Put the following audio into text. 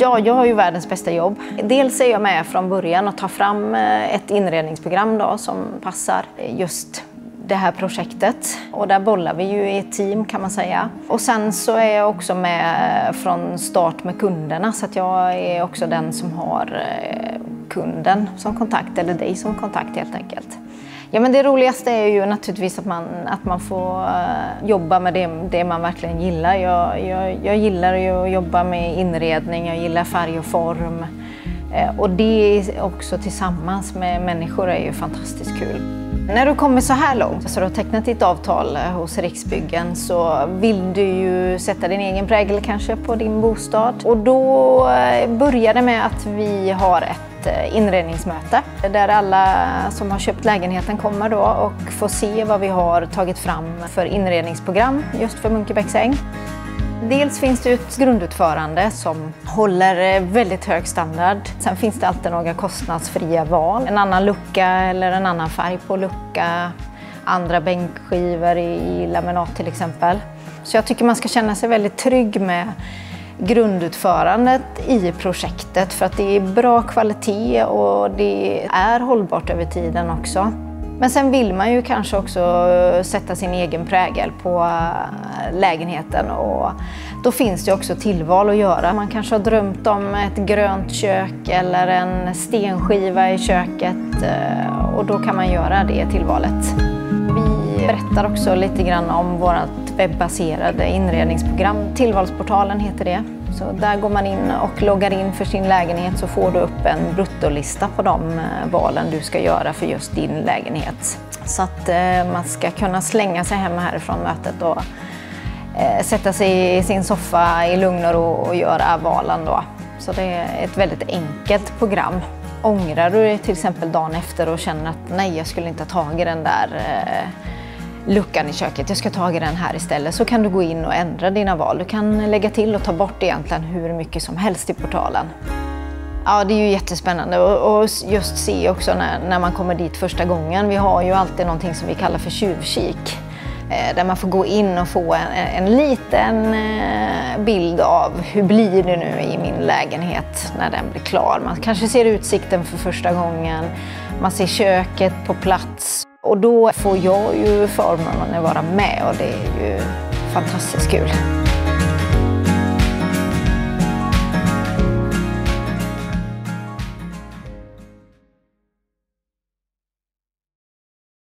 Ja, jag har ju världens bästa jobb. Dels är jag med från början och tar fram eh, ett inredningsprogram då, som passar just det här projektet. Och där bollar vi ju i ett team kan man säga. Och sen så är jag också med eh, från start med kunderna så att jag är också den som har eh, kunden som kontakt, eller dig som kontakt helt enkelt. Ja, men det roligaste är ju naturligtvis att man, att man får eh, jobba med det, det man verkligen gillar. Jag, jag, jag gillar ju att jobba med inredning, jag gillar färg och form. Eh, och det också tillsammans med människor är ju fantastiskt kul. När du kommer så här långt, så du har tecknat ditt avtal eh, hos Riksbyggen, så vill du ju sätta din egen prägel kanske på din bostad. Och då börjar det med att vi har ett Eh, inredningsmöte där alla som har köpt lägenheten kommer då och får se vad vi har tagit fram för inredningsprogram just för Munkebäcksäng. Dels finns det ett grundutförande som håller väldigt hög standard. Sen finns det alltid några kostnadsfria val. En annan lucka eller en annan färg på lucka. Andra bänkskivor i laminat till exempel. Så jag tycker man ska känna sig väldigt trygg med grundutförandet i projektet för att det är bra kvalitet och det är hållbart över tiden också. Men sen vill man ju kanske också sätta sin egen prägel på eh, lägenheten och då finns det också tillval att göra. Man kanske har drömt om ett grönt kök eller en stenskiva i köket eh, och då kan man göra det tillvalet. Vi berättar också lite grann om vårt webbaserade inredningsprogram. Tillvalsportalen heter det. Så där går man in och loggar in för sin lägenhet så får du upp en bruttolista på de eh, valen du ska göra för just din lägenhet. Så att eh, man ska kunna slänga sig hem härifrån mötet och eh, sätta sig i sin soffa i lugn och ro och göra valen då. Så det är ett väldigt enkelt program. Ångrar du dig till exempel dagen efter och känner att nej, jag skulle inte ha tagit den där luckan i köket, jag ska ta i den här istället, så kan du gå in och ändra dina val. Du kan lägga till och ta bort egentligen hur mycket som helst i portalen. Ja, det är ju jättespännande och just se också när, när man kommer dit första gången. Vi har ju alltid någonting som vi kallar för tjuvkik. Eh, där man får gå in och få en, en liten eh, bild av hur blir det nu i min lägenhet när den blir klar. Man kanske ser utsikten för första gången, man ser köket på plats och då får jag ju förmånen att vara med och det är ju fantastiskt kul.